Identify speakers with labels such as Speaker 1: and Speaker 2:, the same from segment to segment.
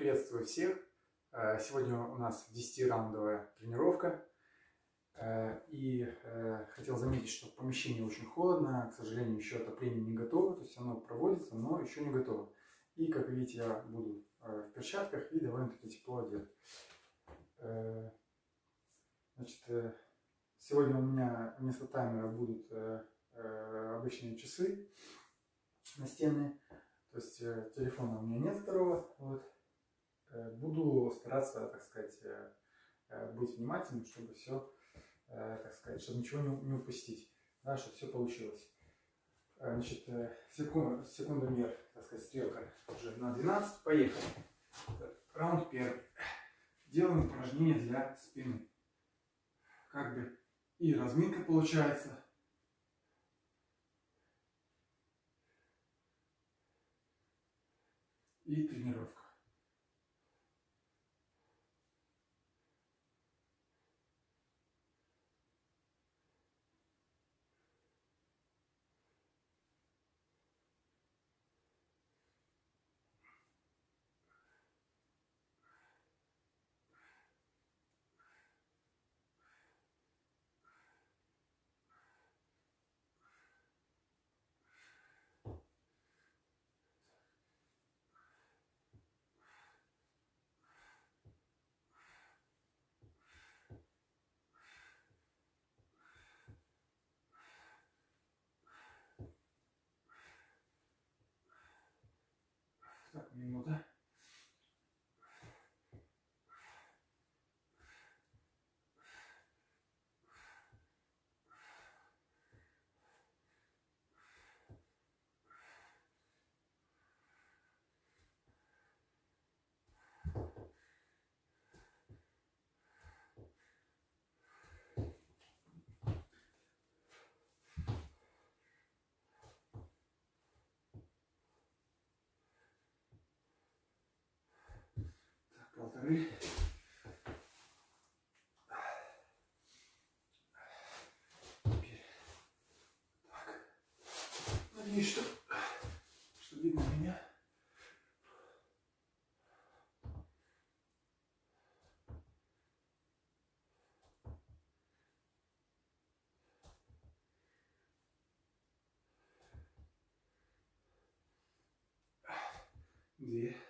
Speaker 1: Приветствую всех! Э, сегодня у нас 10-раундовая тренировка. Э, и э, хотел заметить, что в помещении очень холодно. К сожалению, еще отопление не готово. То есть оно проводится, но еще не готово. И, как видите, я буду в перчатках и довольно-таки тепло одет. Значит, сегодня у меня вместо таймера будут обычные часы настенные. То есть телефона у меня нет второго. Вот. Э, буду стараться, так сказать, э, э, быть внимательным, чтобы все, так сказать, чтобы ничего не, упустить, да, чтобы все получилось. Значит, секунд, секундомер, так сказать, стрелка уже на 12, поехали. Раунд первый. Делаем упражнение для спины. Как бы и разминка получается, и тренировка. Так, минута. Полторы. Так. Надеюсь, что, что видно меня. Две.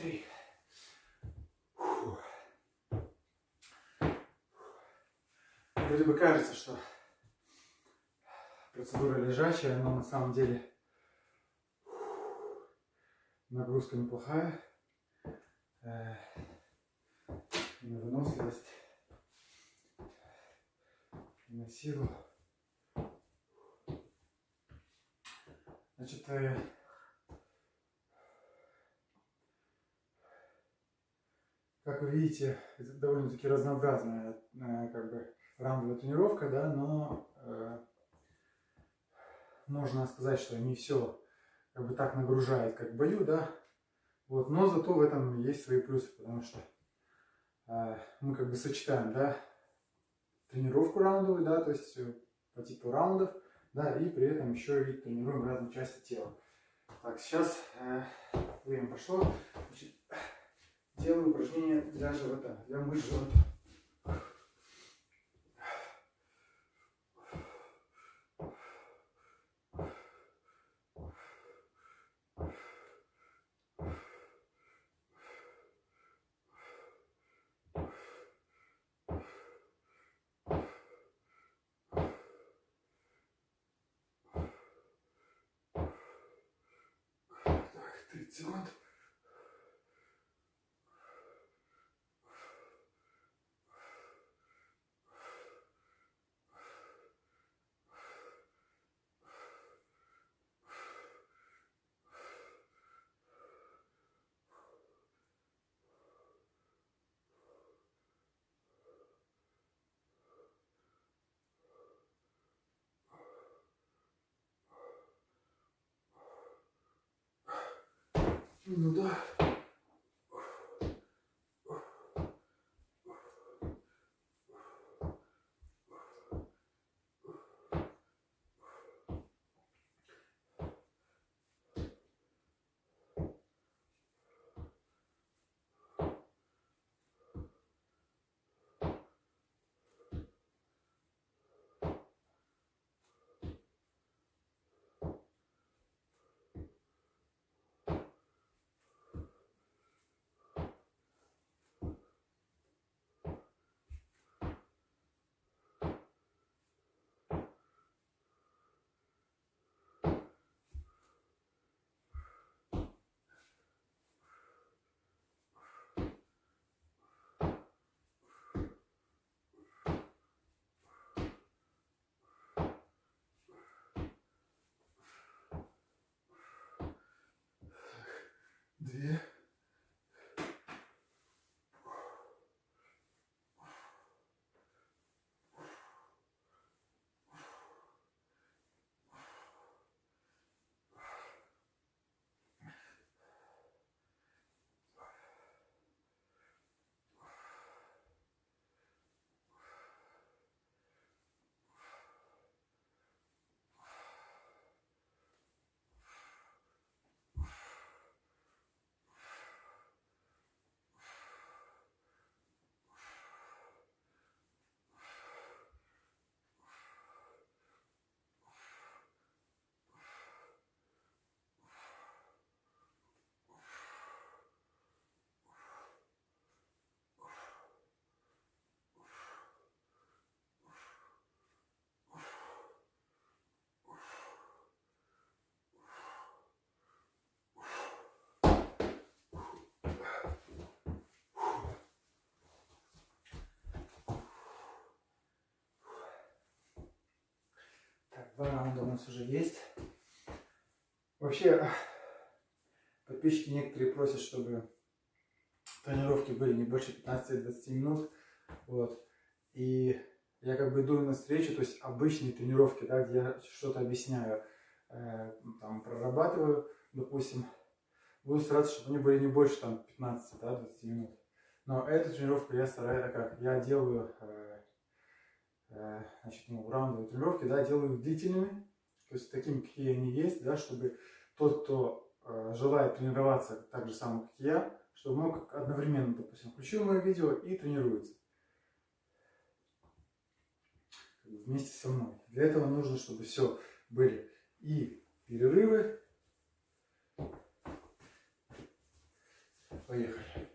Speaker 1: Три. Вроде бы кажется, что процедура лежачая, но на самом деле нагрузка неплохая. Э, на выносливость, на силу. Значит, э, как вы видите, довольно-таки разнообразная э, как бы раундовая тренировка, да, но э, можно сказать, что не все как бы так нагружает, как в бою, да, вот, но зато в этом есть свои плюсы, потому что э, мы как бы сочетаем, да, тренировку раундовую, да, то есть э, по типу раундов, да, и при этом еще и тренируем разные части тела. Так, сейчас э, время пошло. Делаю упражнение для живота, для мышц живота. 30 секунд. Ну да. Две. Так, два раунда у нас уже есть. Вообще, подписчики некоторые просят, чтобы тренировки были не больше 15-20 минут. Вот. И я как бы иду на встречу, то есть обычные тренировки, да, где я что-то объясняю, э, там, прорабатываю, допустим, буду стараться, чтобы они были не больше там 15-20 да, минут. Но эту тренировку я стараюсь, как, я делаю э, значит, ну, раундовые тренировки, да, делаю их длительными, то есть такими, какие они есть, да, чтобы тот, кто э, желает тренироваться так же самое, как я, чтобы мог одновременно, допустим, включил мое видео и тренируется вместе со мной. Для этого нужно, чтобы все были и перерывы. Поехали.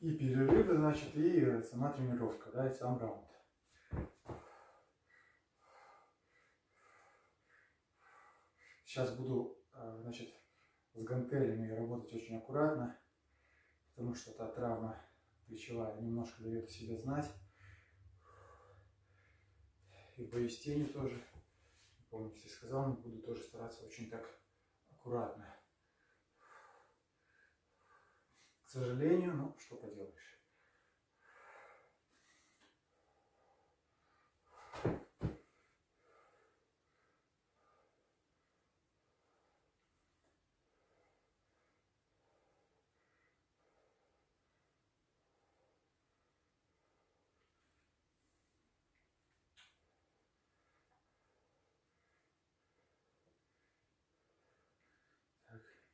Speaker 1: И перерывы, значит, и сама тренировка, да, и сам раунд. Сейчас буду, э, значит, с гантелями работать очень аккуратно, потому что эта травма плечевая немножко дает о себе знать. И боюсь тени тоже. Помните, я сказал, буду тоже стараться очень так аккуратно. К сожалению, ну, что поделаешь.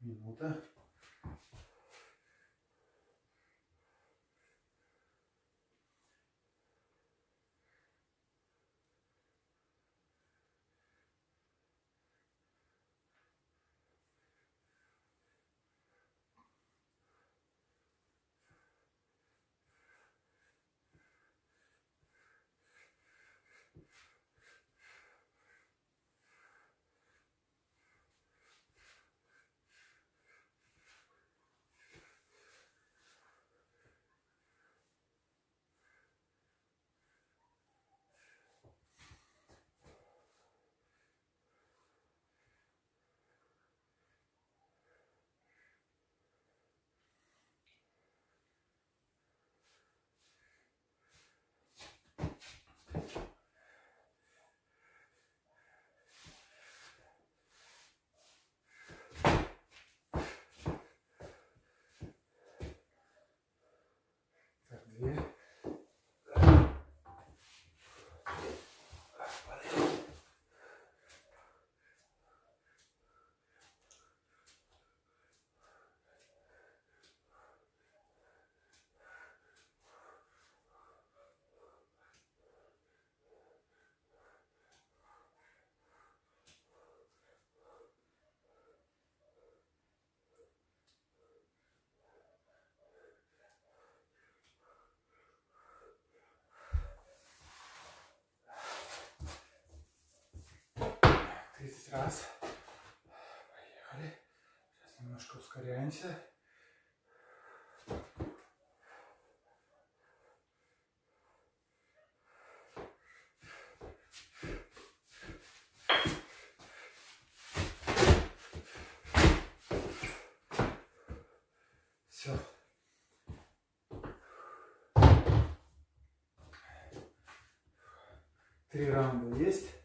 Speaker 1: Минута. Yeah. Раз. Поехали. Сейчас немножко ускоряемся. Все. Три раунда есть.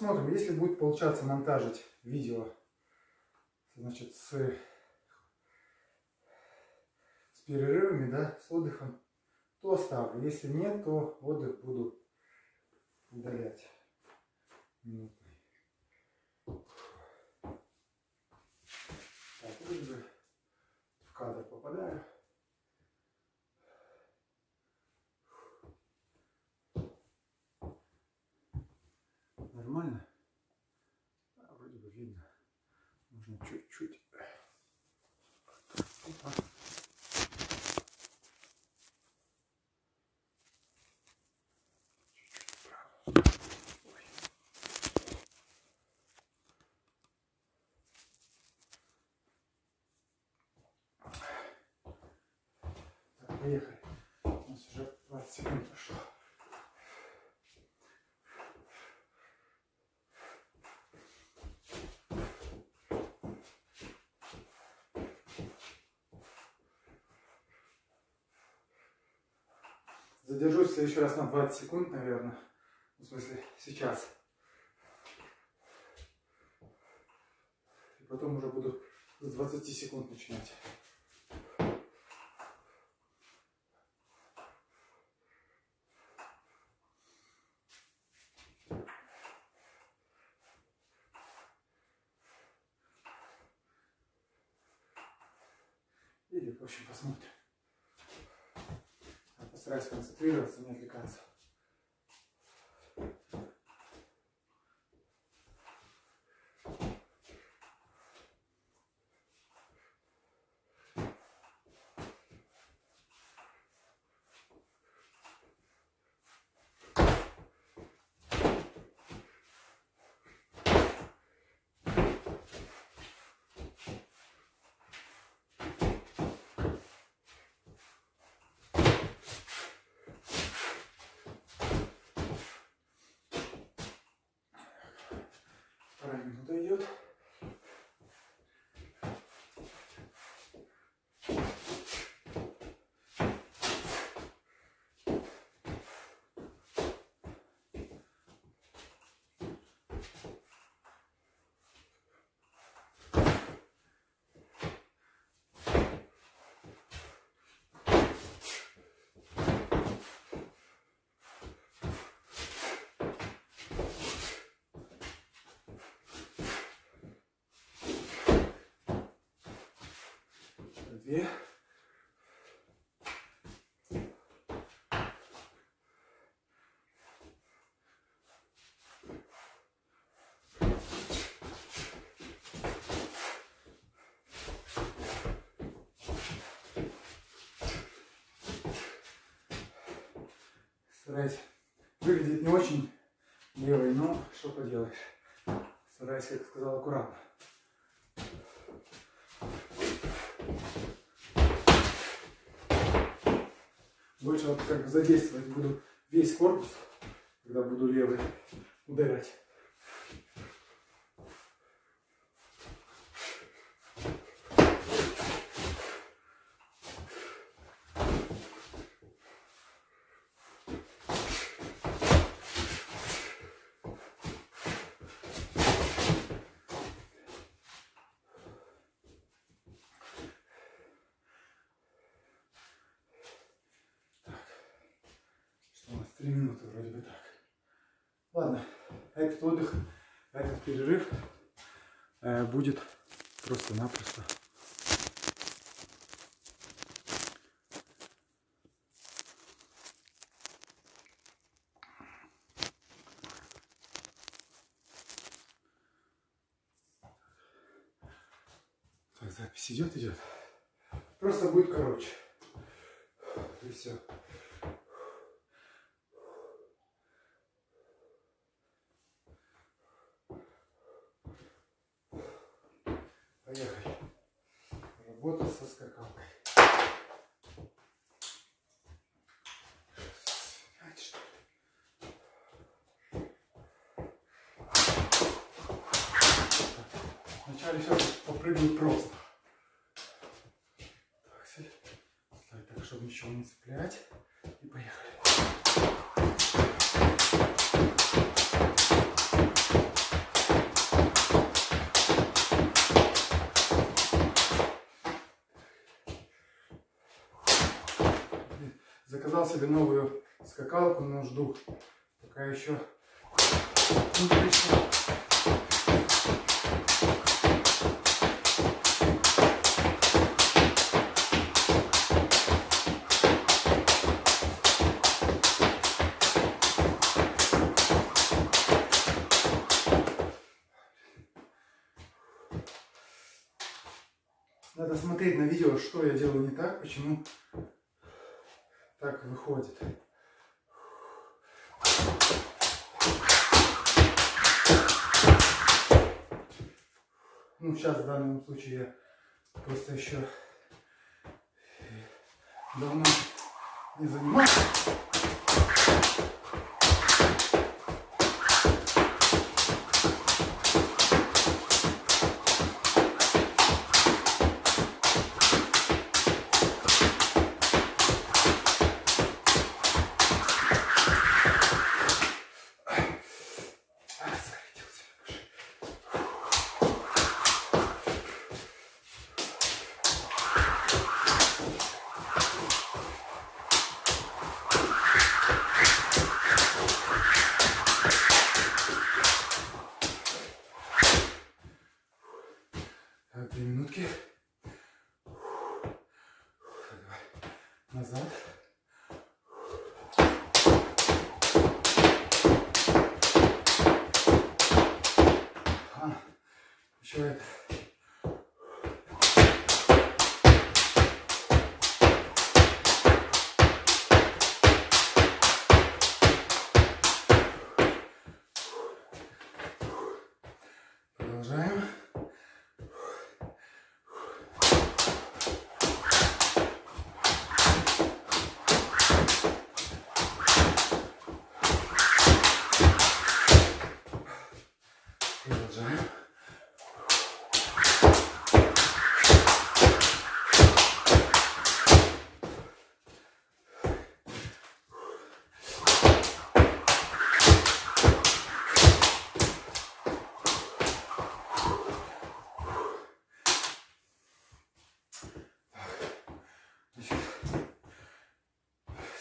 Speaker 1: Посмотрим, если будет получаться монтажить видео, значит, с, с перерывами, да, с отдыхом, то оставлю. Если нет, то отдых буду удалять. Минутный. Так, вроде в кадр попадаю. Нормально? А, вроде бы видно. Нужно чуть-чуть. Опа. Чуть-чуть вправо. Ой. Так, поехали. У нас уже 20 секунд прошло. Задержусь в следующий раз на 20 секунд, наверное. В смысле, сейчас. И потом уже буду с 20 секунд начинать. Или, в общем, посмотрим. Я постараюсь концентрироваться, не отвлекаться. Вторая минута Две. Стараюсь выглядеть не очень левой, но что поделаешь. Стараюсь, как сказал, аккуратно. Больше вот как задействовать буду весь корпус, когда буду левый ударять. Что у нас? Три минуты вроде бы так. Ладно, отдых, этот перерыв э, будет просто-напросто. Пусть идет, идет. Просто будет короче. И все. Поехали. Работа со скакалкой. Знаете что? Вначале сейчас попрыгнуть просто. Так, ставить так, чтобы ничего не цеплять. И поехали. Заказал себе новую скакалку, но жду. Пока еще не пришло. Надо смотреть на видео, что я делаю не так, почему так выходит. Ну, сейчас в данном случае я просто еще давно не занимался.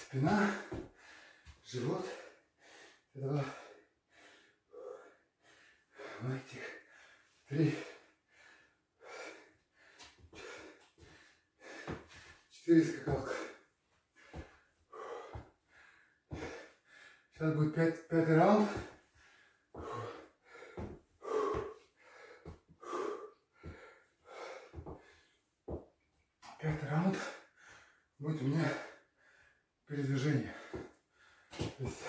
Speaker 1: Спина, живот. Два. Мальчик. Три. Четыре скакалка. Сейчас будет пять, пятый раунд. Пятый раунд будет у меня передвижение. То есть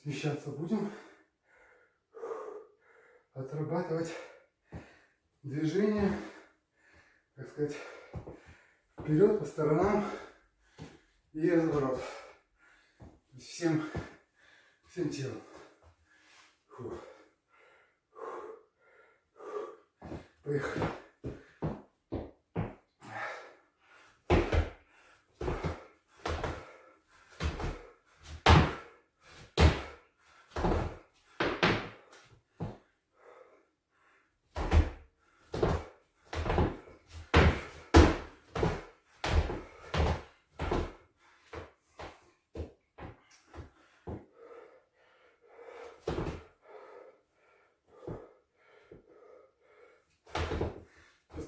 Speaker 1: смещаться будем, отрабатывать движение, так сказать, вперед по сторонам и разворот. То есть всем, всем телом. Фу. Поехали.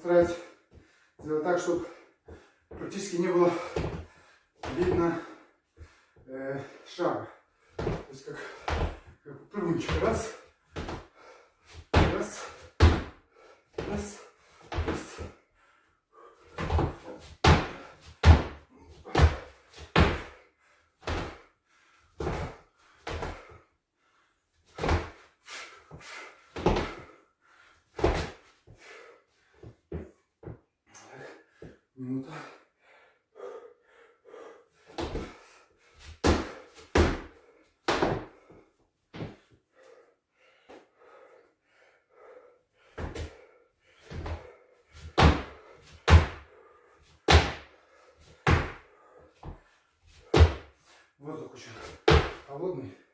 Speaker 1: Постараюсь сделать так, чтобы практически не было видно э, шага. То есть как, как прыгунчик. Раз, Минута. Воздух очень холодный.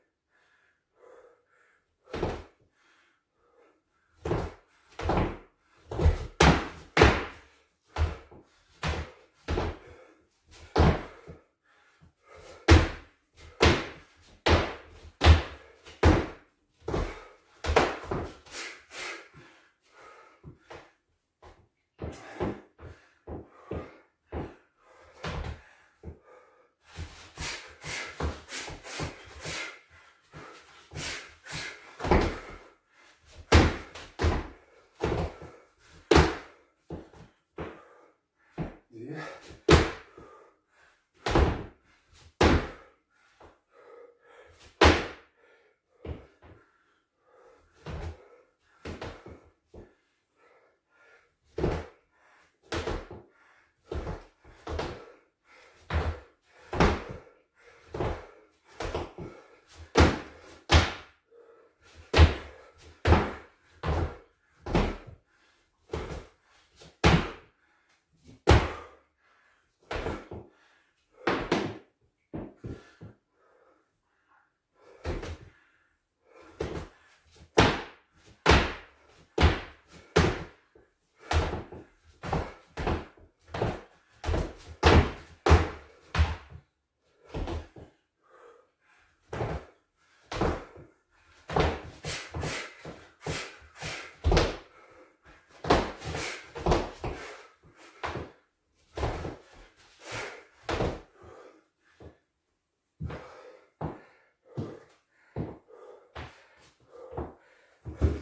Speaker 1: Две.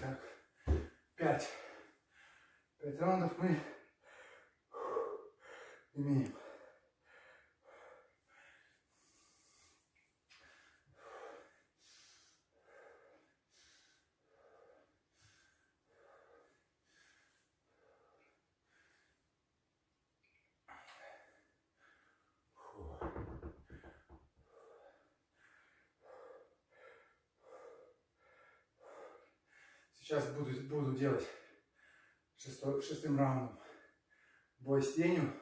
Speaker 1: Так, пять. Раундов мы имеем. Сейчас буду, буду делать шестой, шестым раундом бой с тенью.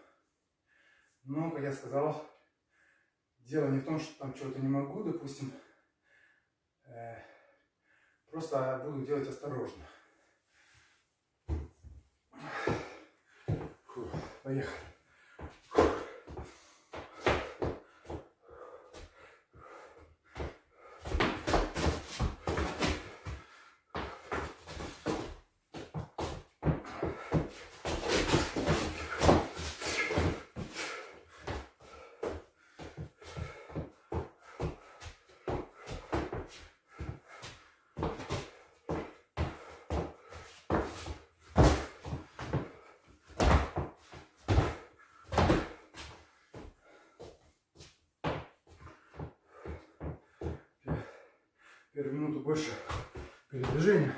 Speaker 1: Но, как я сказал, дело не в том, что там чего-то не могу, допустим. Э, просто буду делать осторожно. Фу, поехали. Первую минуту больше передвижения.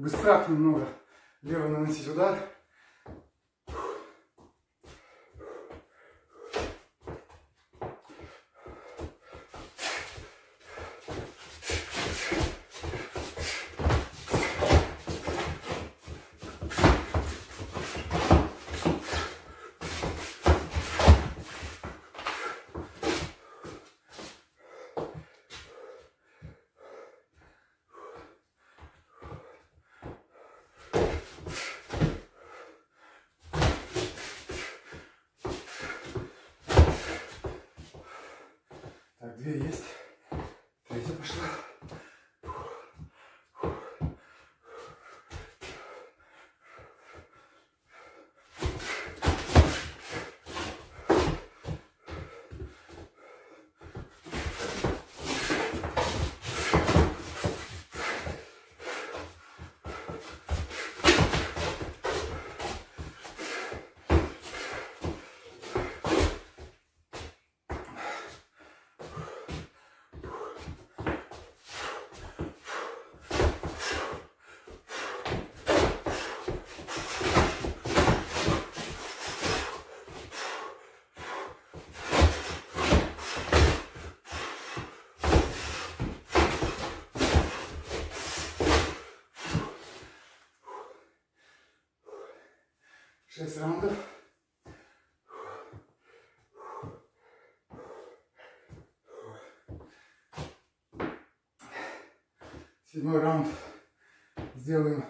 Speaker 1: Бы страх немного лево наносить удар. Две есть. 6 раундов. Седьмой раунд. Сделаем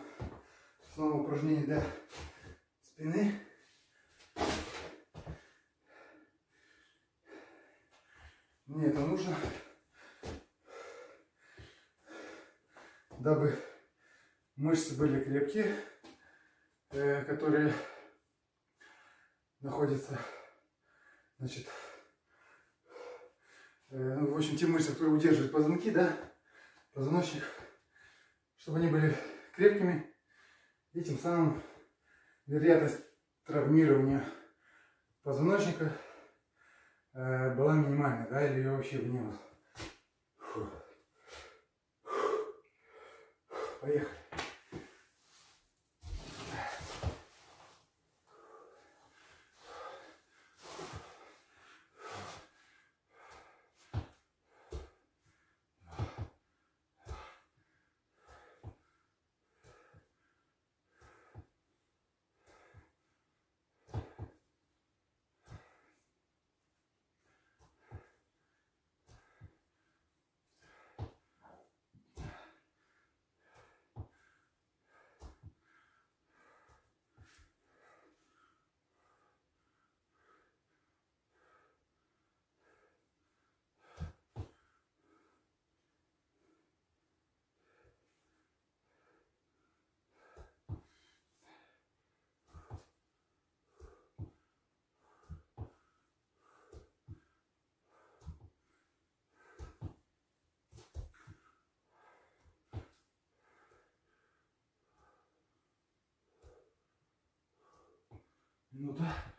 Speaker 1: снова упражнение для спины. Мне это нужно, дабы мышцы были крепкие, э, которые находятся, значит, э, ну, в общем, те мышцы, которые удерживают позвонки, да, позвоночник, чтобы они были крепкими, и тем самым вероятность травмирования позвоночника э, была минимальна, да, или ее вообще не было. Поехали. Минута.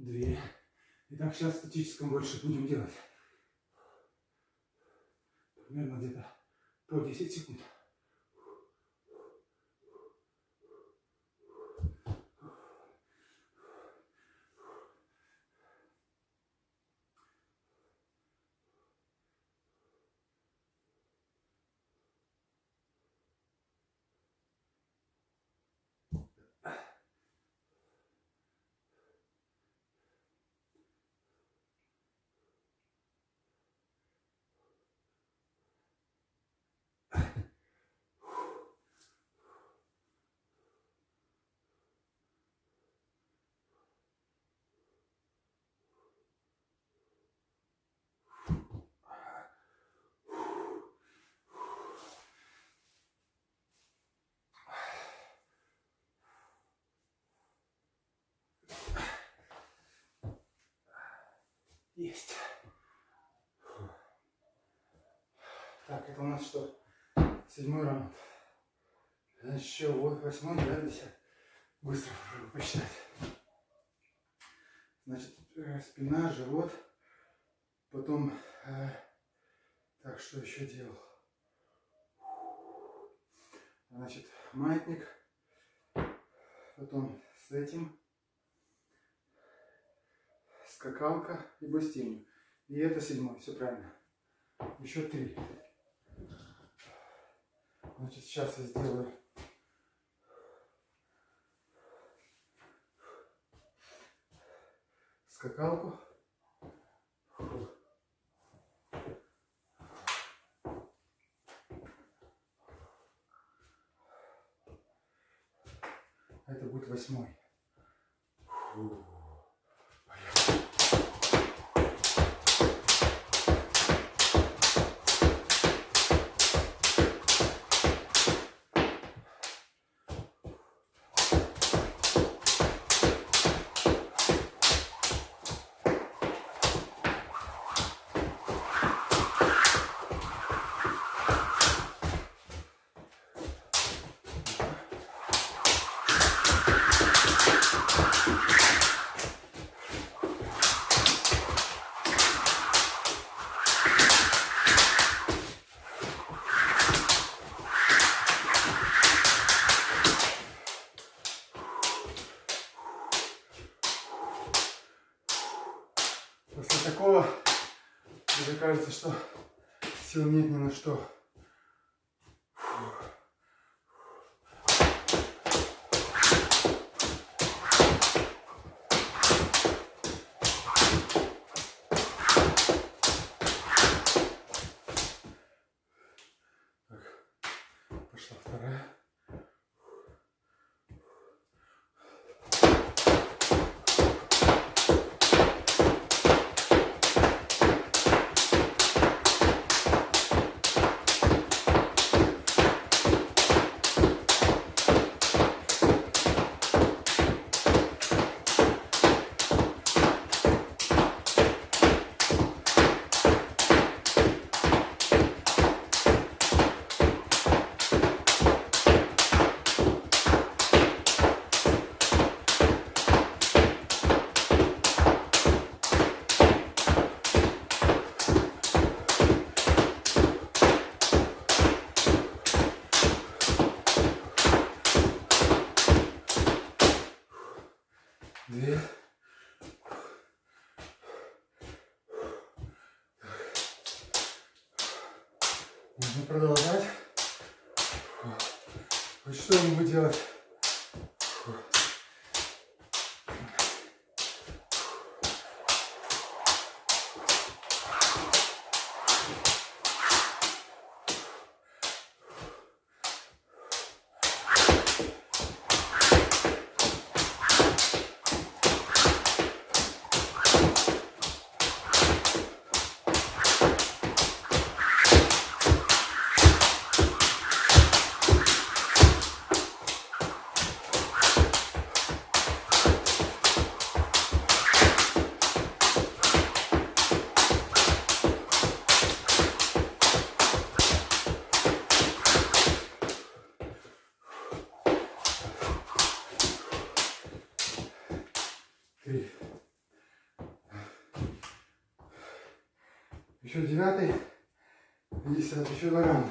Speaker 1: Две. Итак, сейчас в статическом больше будем делать. Примерно где-то по 10 секунд. Есть. Так, это у нас что? Седьмой раунд. Значит, еще восьмой, да, десятый. Быстро посчитать. Значит, э, спина, живот. Потом, э, так, что еще делал? Значит, маятник. Потом с этим. Скакалка и бастинью. И это седьмой, все правильно. Еще три. Значит, сейчас я сделаю скакалку. Это будет восьмой. Фу. Кажется, что сил нет ни на что. Хоть что-нибудь делать. Девятый. и Десятый. Еще два раунда.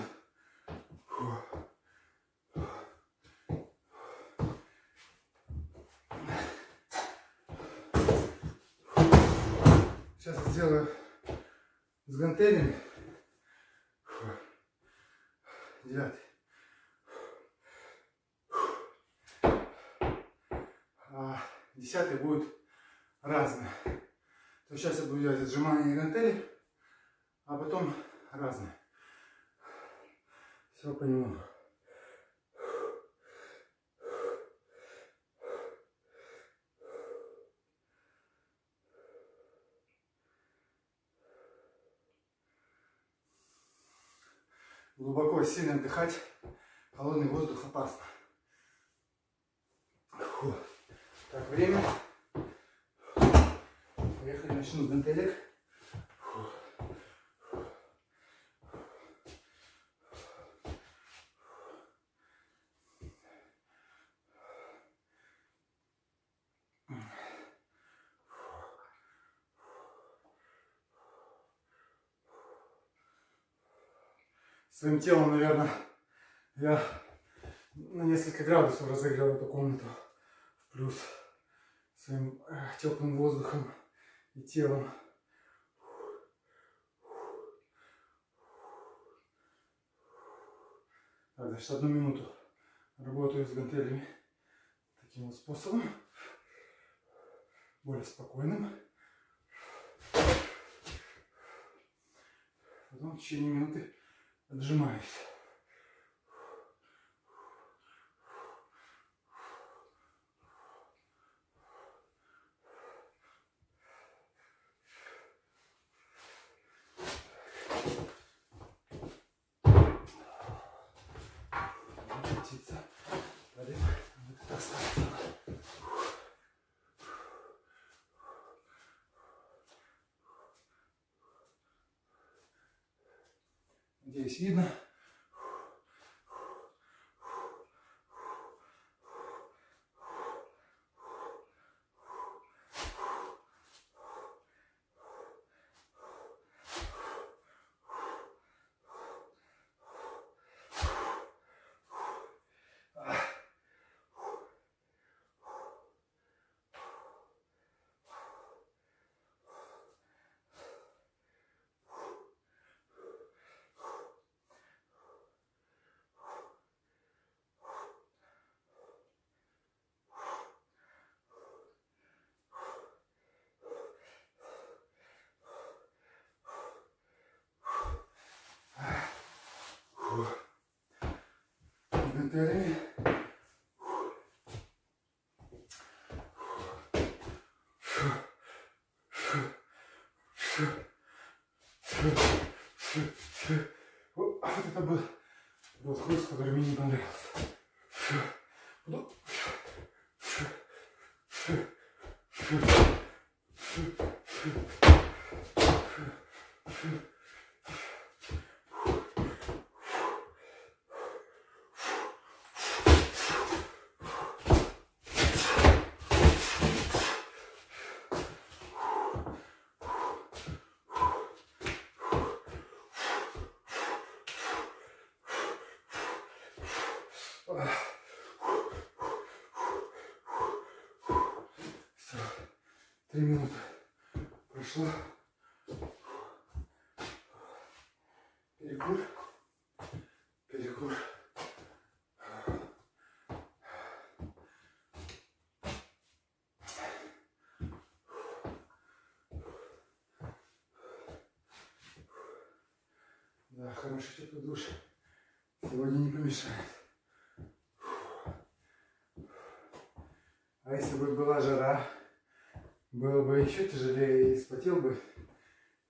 Speaker 1: Сейчас сделаю с гантелями. Девятый. А десятый будет разные. То сейчас я буду делать отжимания и гантели, а потом разные. Все понемногу. Глубоко, сильно отдыхать. Холодный воздух опасно. Фу. Так, время. Поехали, начну с гантелек. Своим телом, наверное, я на несколько градусов разогрел эту комнату. Плюс своим э, теплым воздухом и телом. Так, значит, одну минуту работаю с гантелями таким вот способом, более спокойным. Потом в течение минуты отжимаюсь. Надеюсь, видно. Комментарии. Вот это был, был хруст, который мне не понравился. Три минуты прошло. Перекур. Перекур. Да, хороший теплый душ сегодня не помешает. А если бы была жара, было бы еще тяжелее и спотел бы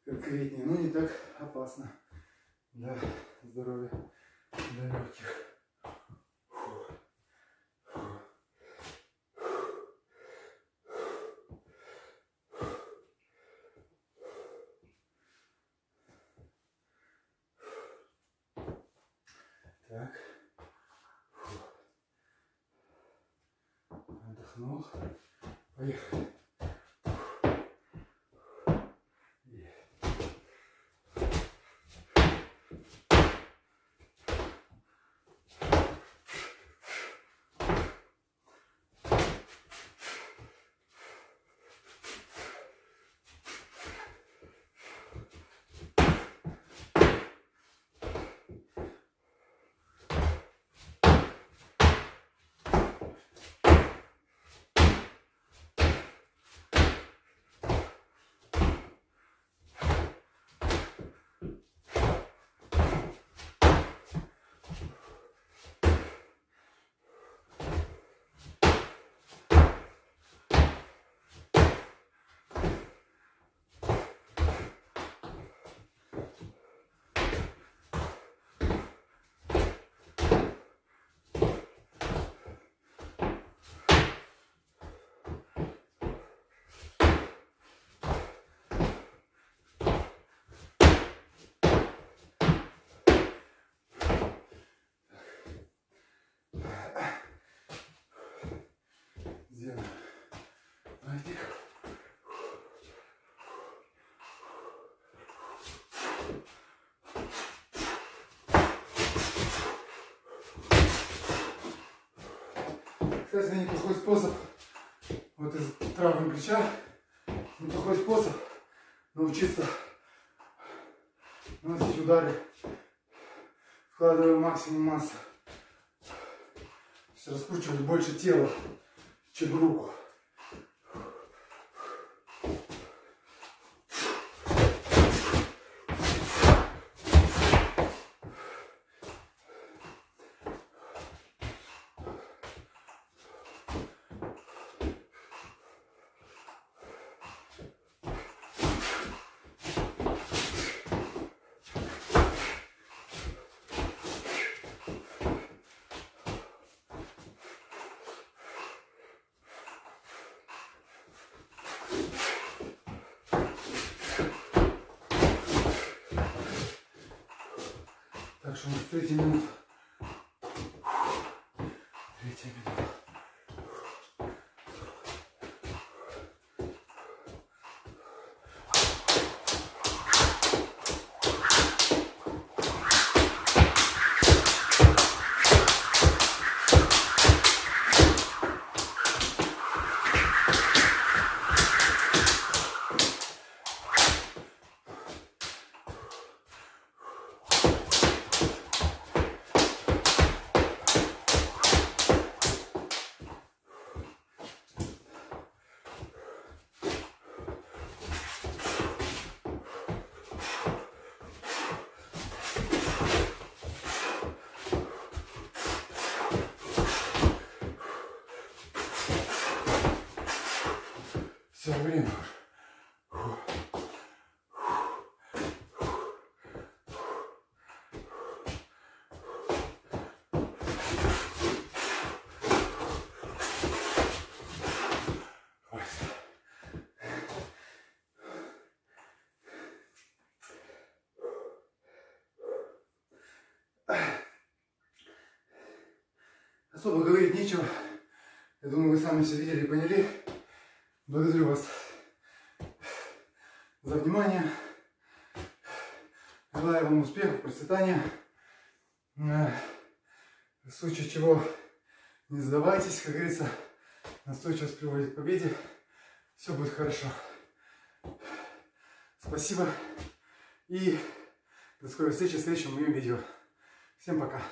Speaker 1: конкретнее, но не так опасно для здоровья, для легких. Так. Отдохнул. Поехали. Это неплохой способ. Вот из травмы плеча неплохой способ научиться наносить удары, вкладывая максимум массы. Раскручивать больше тела, чем руку. Так что у нас третья минута. Третья минута. Все. Ой. Особо говорить нечего. Я думаю, вы сами все видели и поняли. Благодарю вас за внимание. Желаю вам успехов, процветания. Э, В случае чего не сдавайтесь, как говорится, настойчивость приводит к победе. Все будет хорошо. Спасибо и до скорой встречи в следующем моем видео. Всем пока.